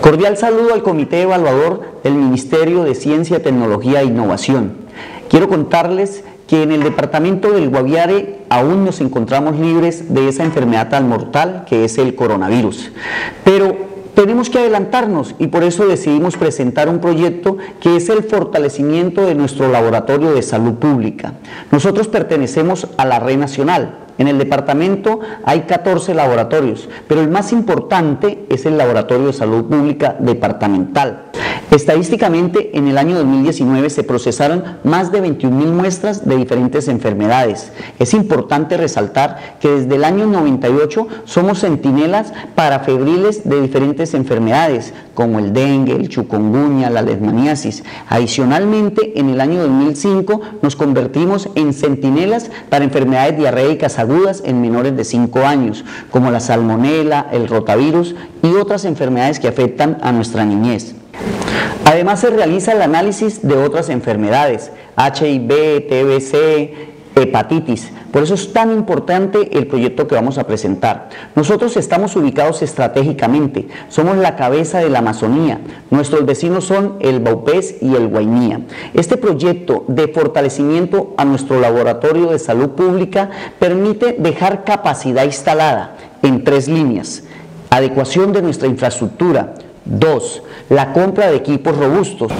Cordial saludo al Comité Evaluador del Ministerio de Ciencia, Tecnología e Innovación. Quiero contarles que en el departamento del Guaviare aún nos encontramos libres de esa enfermedad tan mortal que es el coronavirus. Pero tenemos que adelantarnos y por eso decidimos presentar un proyecto que es el fortalecimiento de nuestro laboratorio de salud pública. Nosotros pertenecemos a la red nacional, en el departamento hay 14 laboratorios, pero el más importante es el Laboratorio de Salud Pública Departamental. Estadísticamente, en el año 2019 se procesaron más de 21.000 muestras de diferentes enfermedades. Es importante resaltar que desde el año 98 somos centinelas para febriles de diferentes enfermedades, como el dengue, el chuconguña, la lesmaniasis. Adicionalmente, en el año 2005 nos convertimos en centinelas para enfermedades diarreicas agudas en menores de 5 años, como la salmonela, el rotavirus y otras enfermedades que afectan a nuestra niñez. Además se realiza el análisis de otras enfermedades, HIV, TBC, hepatitis. Por eso es tan importante el proyecto que vamos a presentar. Nosotros estamos ubicados estratégicamente, somos la cabeza de la Amazonía. Nuestros vecinos son el Baupés y el Guainía. Este proyecto de fortalecimiento a nuestro laboratorio de salud pública permite dejar capacidad instalada en tres líneas. Adecuación de nuestra infraestructura, Dos, la compra de equipos robustos,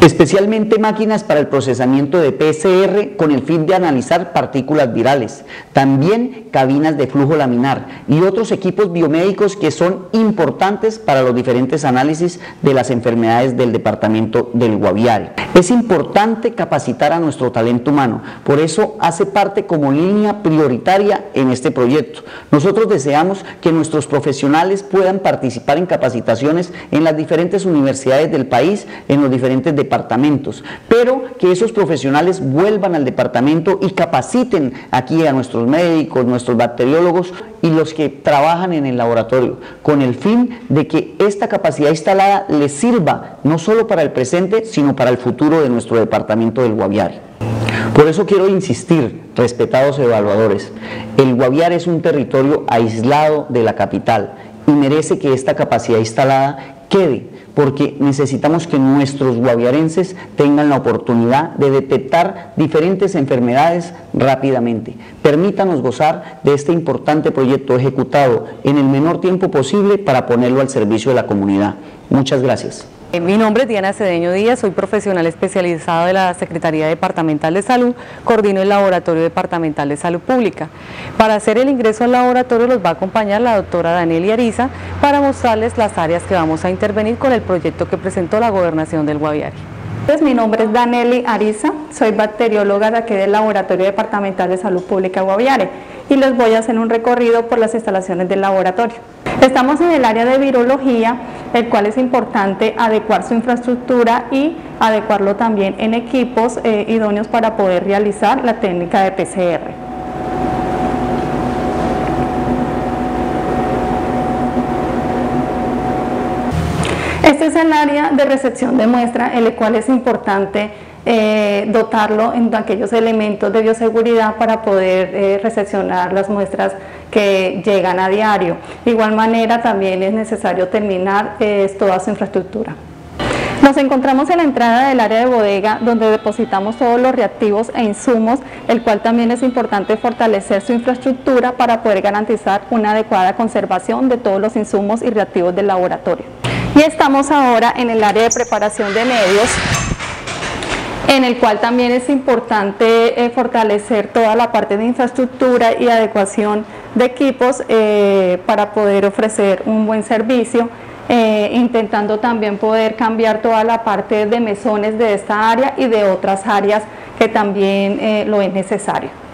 especialmente máquinas para el procesamiento de PCR con el fin de analizar partículas virales. También cabinas de flujo laminar y otros equipos biomédicos que son importantes para los diferentes análisis de las enfermedades del departamento del Guaviare. Es importante capacitar a nuestro talento humano, por eso hace parte como línea prioritaria en este proyecto. Nosotros deseamos que nuestros profesionales puedan participar en capacitaciones en las diferentes universidades del país, en los diferentes departamentos, pero que esos profesionales vuelvan al departamento y capaciten aquí a nuestros médicos, nuestros bacteriólogos y los que trabajan en el laboratorio, con el fin de que esta capacidad instalada les sirva no solo para el presente, sino para el futuro de nuestro departamento del Guaviare. Por eso quiero insistir, respetados evaluadores, el Guaviare es un territorio aislado de la capital y merece que esta capacidad instalada porque necesitamos que nuestros guaviarenses tengan la oportunidad de detectar diferentes enfermedades rápidamente. Permítanos gozar de este importante proyecto ejecutado en el menor tiempo posible para ponerlo al servicio de la comunidad. Muchas gracias. Eh, mi nombre es Diana Cedeño Díaz, soy profesional especializado de la Secretaría Departamental de Salud, coordino el Laboratorio Departamental de Salud Pública. Para hacer el ingreso al laboratorio los va a acompañar la doctora Danelia Ariza para mostrarles las áreas que vamos a intervenir con el proyecto que presentó la Gobernación del Guaviare. Pues, mi nombre es Daneli Ariza, soy bacterióloga de aquí del Laboratorio Departamental de Salud Pública Guaviare y les voy a hacer un recorrido por las instalaciones del laboratorio. Estamos en el área de virología, el cual es importante adecuar su infraestructura y adecuarlo también en equipos eh, idóneos para poder realizar la técnica de PCR. Este es el área de recepción de muestra, el cual es importante eh, dotarlo en aquellos elementos de bioseguridad para poder eh, recepcionar las muestras que llegan a diario. De igual manera también es necesario terminar eh, toda su infraestructura. Nos encontramos en la entrada del área de bodega donde depositamos todos los reactivos e insumos, el cual también es importante fortalecer su infraestructura para poder garantizar una adecuada conservación de todos los insumos y reactivos del laboratorio. Y estamos ahora en el área de preparación de medios en el cual también es importante eh, fortalecer toda la parte de infraestructura y adecuación de equipos eh, para poder ofrecer un buen servicio, eh, intentando también poder cambiar toda la parte de mesones de esta área y de otras áreas que también lo es necesario.